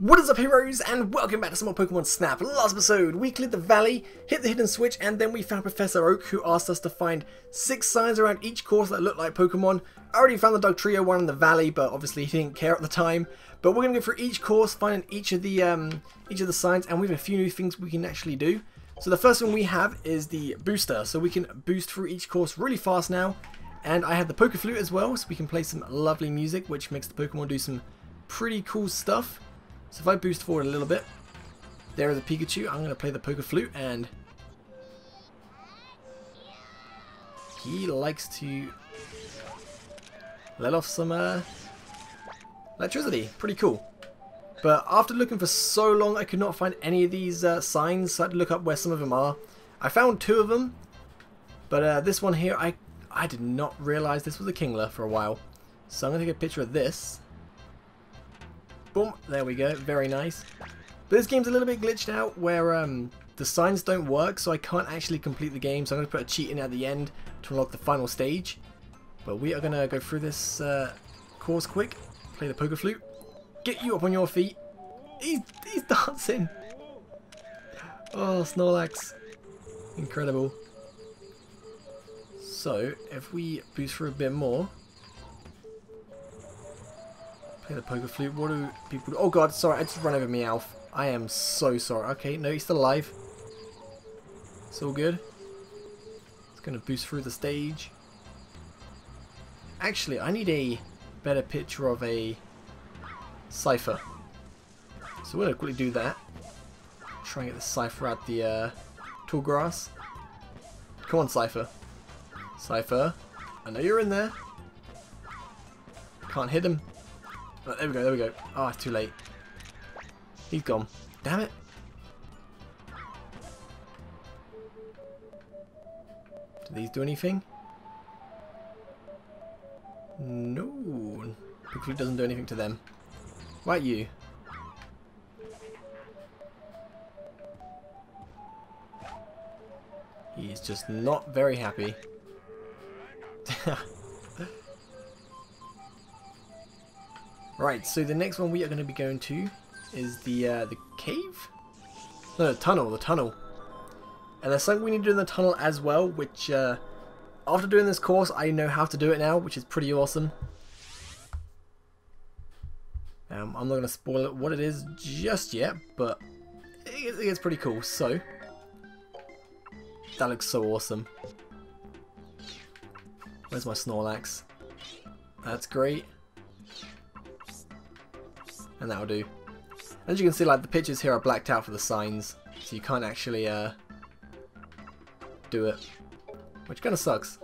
What is up heroes and welcome back to some more Pokemon Snap. Last episode we cleared the valley, hit the hidden switch and then we found Professor Oak who asked us to find six signs around each course that look like Pokemon. I already found the Dugtrio one in the valley but obviously he didn't care at the time. But we're going to go through each course, finding each of the um, each of the signs and we have a few new things we can actually do. So the first one we have is the booster. So we can boost through each course really fast now. And I have the Poke Flute as well so we can play some lovely music which makes the Pokemon do some pretty cool stuff. So if I boost forward a little bit, there is a Pikachu. I'm going to play the Poke Flute and he likes to let off some uh, electricity. Pretty cool. But after looking for so long, I could not find any of these uh, signs, so I had to look up where some of them are. I found two of them, but uh, this one here, I, I did not realize this was a Kingler for a while. So I'm going to take a picture of this Boom, there we go, very nice. But this game's a little bit glitched out where um, the signs don't work, so I can't actually complete the game, so I'm going to put a cheat in at the end to unlock the final stage. But we are going to go through this uh, course quick, play the Poke Flute, get you up on your feet. He's, he's dancing. Oh, Snorlax. Incredible. So, if we boost for a bit more, Play the Poke Flute. What do people do? Oh god, sorry, I just run over Meowth. I am so sorry. Okay, no, he's still alive. It's all good. It's to boost through the stage. Actually, I need a better picture of a Scyther. So we're to quickly do that. Try and get the Scyther out the uh, tall grass. Come on, Scyther. Scyther, I know you're in there. Can't hit him. Oh, there we go, there we go. Oh, it's too late. He's gone. Damn it. Do these do anything? No. Pixie doesn't do anything to them. Right, you. He's just not very happy. Right, so the next one we are going to be going to is the uh, the cave? No, the tunnel, the tunnel. And there's something we need to do in the tunnel as well, which uh, after doing this course, I know how to do it now, which is pretty awesome. Um, I'm not going to spoil it what it is just yet, but it, it gets pretty cool. So, that looks so awesome. Where's my Snorlax? That's great and that'll do. As you can see, like the pictures here are blacked out for the signs, so you can't actually uh, do it, which kind of sucks.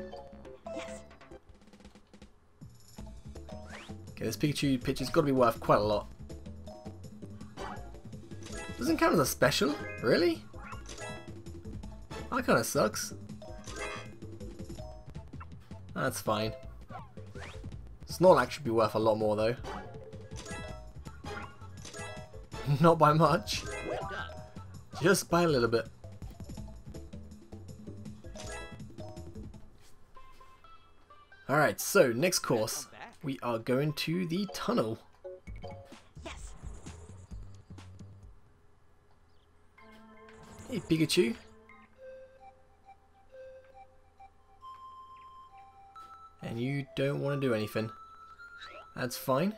Okay, this Pikachu picture's got to be worth quite a lot. Doesn't count as a special, really? That kind of sucks. That's fine. Snorlax should be worth a lot more though. Not by much. Just by a little bit. Alright, so next course. We are going to the tunnel. Yes. Hey Pikachu. And you don't want to do anything. That's fine.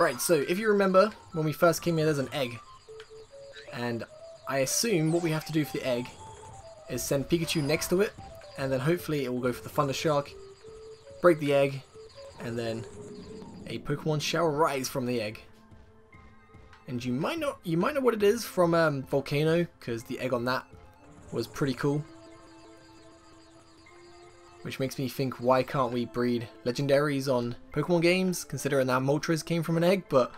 Right, so if you remember, when we first came here, there's an egg. And I assume what we have to do for the egg is send Pikachu next to it, and then hopefully it will go for the Thunder Shock, break the egg, and then a Pokemon shall rise from the egg. And you might not you might know what it is from um, Volcano, because the egg on that was pretty cool. Which makes me think, why can't we breed legendaries on Pokemon games, considering that Moltres came from an egg, but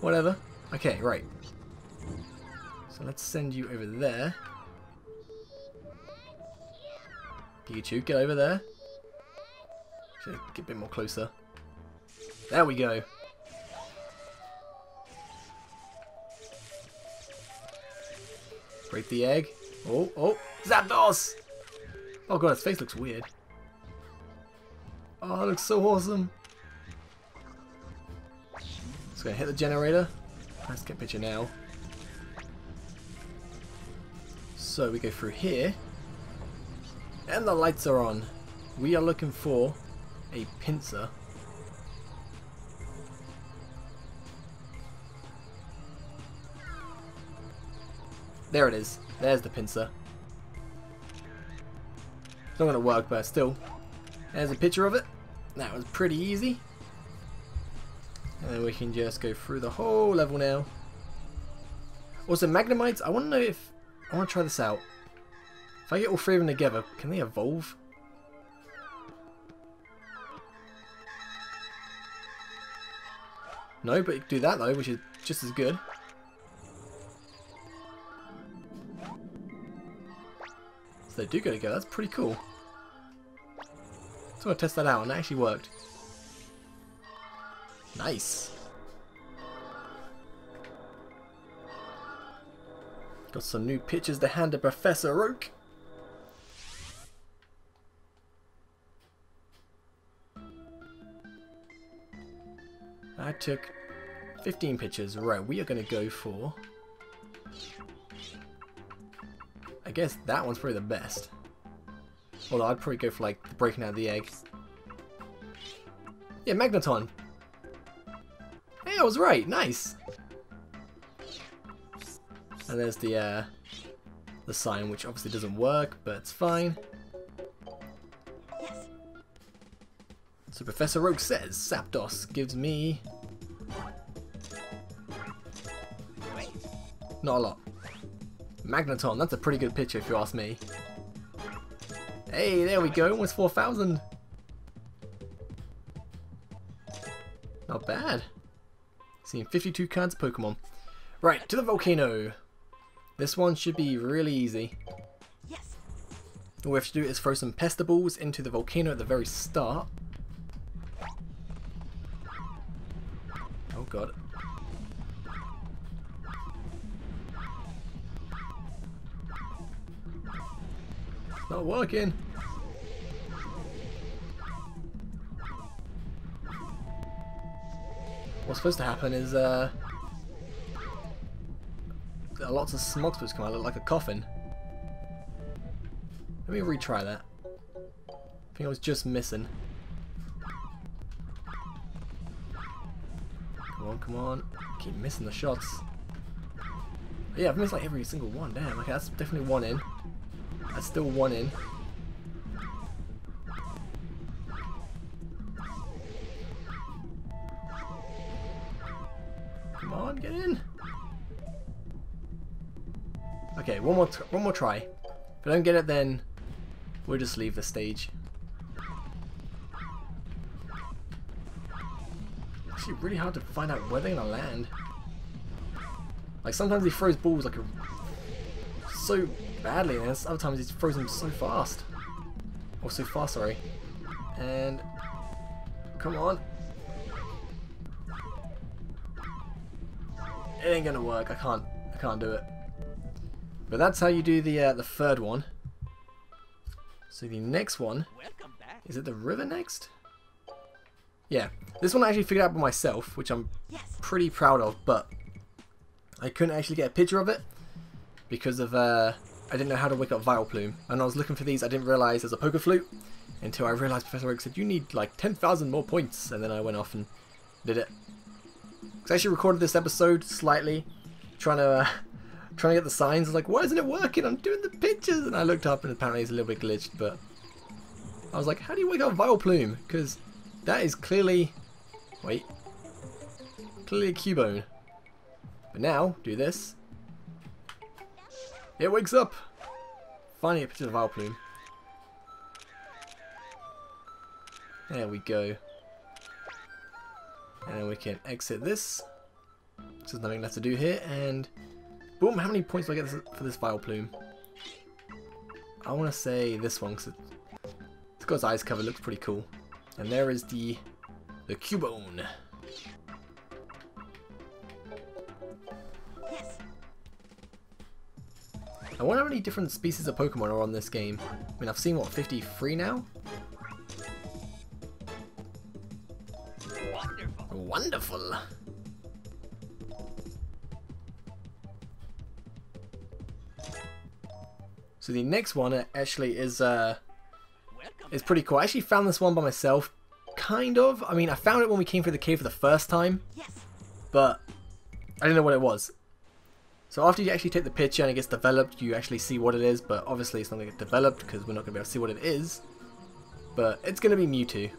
whatever. Okay, right. So let's send you over there. Pikachu, get over there. Should get a bit more closer. There we go. Break the egg. Oh, oh, Zapdos! Oh god, his face looks weird. Oh, that looks so awesome. Just gonna hit the generator. Let's get picture now. So we go through here. And the lights are on. We are looking for a Pinsir. There it is. There's the Pinsir. It's not going to work, but still. There's a picture of it. That was pretty easy. And we can just go through the whole level now. Also, Magnemites, I want to know if... I want to try this out. If I get all three of them together, can they evolve? No, but do that though, which is just as good. They do go together, that's pretty cool. So I'm going to test that out, and that actually worked. Nice. Got some new pictures to hand to Professor Oak. I took 15 pictures. Right, we are going to go for... I guess that one's probably the best. Although I'd probably go for like breaking out the egg. Yeah, Magneton. Hey, I was right. Nice. And there's the uh, the sign, which obviously doesn't work, but it's fine. So Professor Rogue says Zapdos gives me not a lot. Magneton, that's a pretty good picture if you ask me. Hey, there we go, almost 4,000. Not bad. Seeing 52 kinds of Pokemon. Right, to the volcano. This one should be really easy. Yes. All we have to do is throw some Pester Balls into the volcano at the very start. Oh god. Not working. What's supposed to happen is uh, lots of smoke supposed to come out, look like a Koffing. Let me retry that. I think I was just missing. Come on, come on. keep missing the shots. Yeah, I've missed like every single one. Damn, okay, that's definitely one in. That's still one in. Come on, get in. Okay, one more, one more try. If I don't get it, then we'll just leave the stage. Actually, really hard to find out where they're gonna land. Like sometimes he throws balls like a so badly, and other times he throws them so fast. Or so fast, sorry. And come on. It ain't gonna work. I can't. I can't do it. But that's how you do the uh, the third one. So the next one is it the river next? Yeah, this one I actually figured out by myself, which I'm yes. pretty proud of. But I couldn't actually get a picture of it because of uh, I didn't know how to wake up Vileplume. And I was looking for these, I didn't realise there's a Poke Flute until I realised Professor Oak said, you need like 10,000 more points. And then I went off and did it. I actually recorded this episode slightly, trying to uh, trying to get the signs. I was like, why isn't it working? I'm doing the pictures. And I looked up and apparently it's a little bit glitched. But I was like, how do you wake up Vileplume? Because that is clearly... Wait. Clearly a Cubone. But now, do this. It wakes up! Finally a picture of Vileplume. There we go. And we can exit this. There's nothing left to do here, and boom, how many points do I get for this Vileplume? I want to say this one, because it's got eyes covered, looks pretty cool. And there is the, the Cubone. I wonder how many different species of Pokemon are on this game. I mean, I've seen, what, 53 now? Wonderful. Wonderful. So the next one uh, actually is uh, is pretty cool. I actually found this one by myself, kind of. I mean, I found it when we came through the cave for the first time, yes. but I didn't know what it was. So after you actually take the picture and it gets developed, you actually see what it is, but obviously it's not going to get developed because we're not going to be able to see what it is. But it's going to be Mewtwo.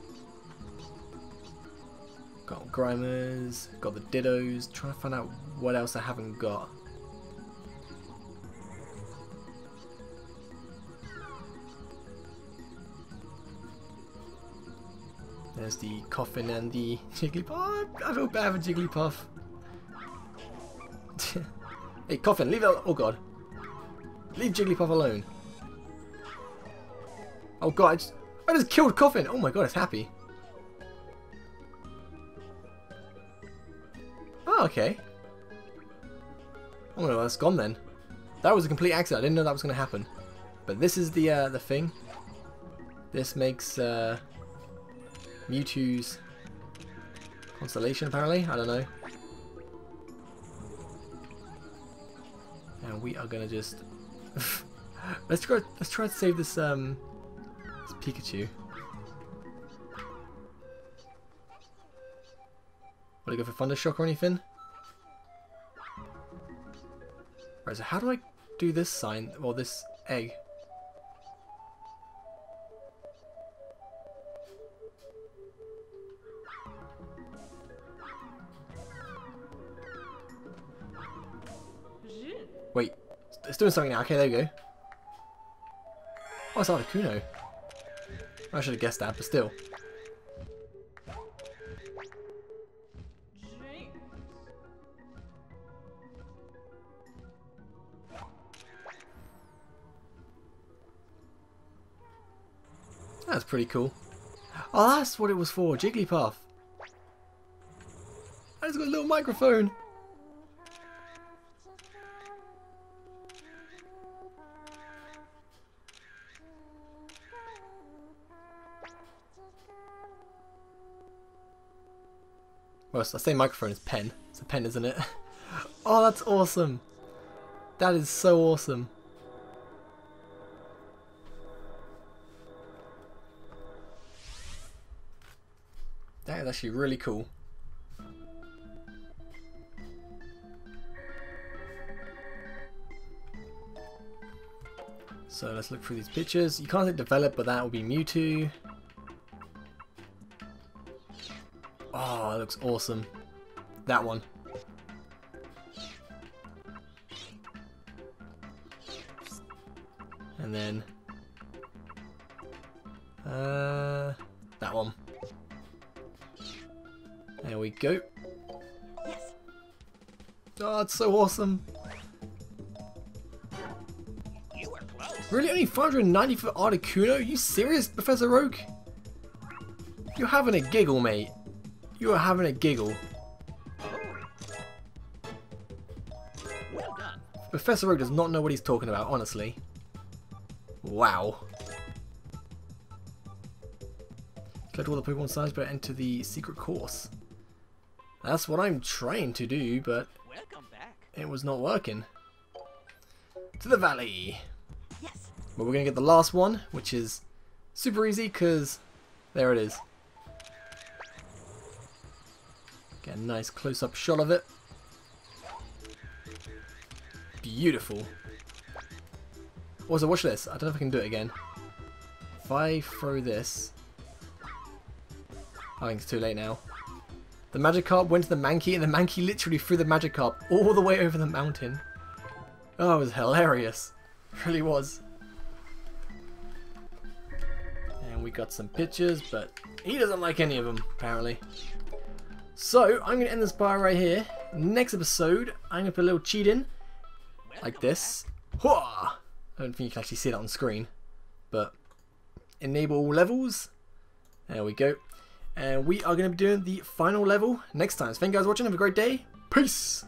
Got Grimers, got the Dittos, trying to find out what else I haven't got. There's the Koffing and the Jigglypuff. I feel bad for Jigglypuff. Hey, Koffing, leave it. Oh god. Leave Jigglypuff alone. Oh god, I just, I just killed Koffing. Oh my god, it's happy. Oh, okay. Oh no, that's gone then. That was a complete accident. I didn't know that was going to happen. But this is the uh, the thing. This makes uh, Mewtwo's constellation, apparently. I don't know. We are gonna just let's try let's try to save this um this Pikachu. Want to go for Thunder Shock or anything? Right, so how do I do this sign, or this egg? It's doing something now. Okay, there we go. Oh, it's Articuno. I should have guessed that, but still. That's pretty cool. Oh, that's what it was for, Jigglypuff. I just got a little microphone. Well, I say microphone is pen. It's a pen, isn't it? oh, that's awesome. That is so awesome. That is actually really cool. So let's look through these pictures. You can't hit develop, but that will be Mewtwo. Oh, it looks awesome. That one. And then... Uh, that one. There we go. Yes. Oh, it's so awesome. Really? Only 590 for Articuno? Are you serious, Professor Oak? You're having a giggle, mate. You are having a giggle. Well done. Professor Oak does not know what he's talking about, honestly. Wow. Collect all the Pokemon signs, but enter the secret course. That's what I'm trying to do, but it was not working. To the valley. Yes. But we're going to get the last one, which is super easy, because there it is. Get a nice close-up shot of it. Beautiful. Also, watch this. I don't know if I can do it again. If I throw this... I think it's too late now. The Magikarp went to the Mankey, and the Mankey literally threw the Magikarp all the way over the mountain. Oh, it was hilarious. It really was. And we got some pictures, but he doesn't like any of them, apparently. So, I'm going to end this bar right here. Next episode, I'm going to put a little cheat in. Like this. I don't think you can actually see that on screen. But, enable all levels. There we go. And we are going to be doing the final level next time. So thank you guys for watching. Have a great day. Peace!